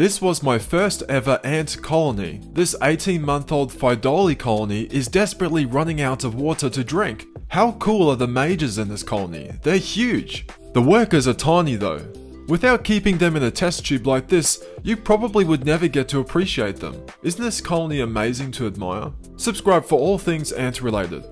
This was my first ever ant colony. This 18 month old Pheidole colony is desperately running out of water to drink. How cool are the majors in this colony? They're huge. The workers are tiny though. Without keeping them in a test tube like this, you probably would never get to appreciate them. Isn't this colony amazing to admire? Subscribe for all things ant related.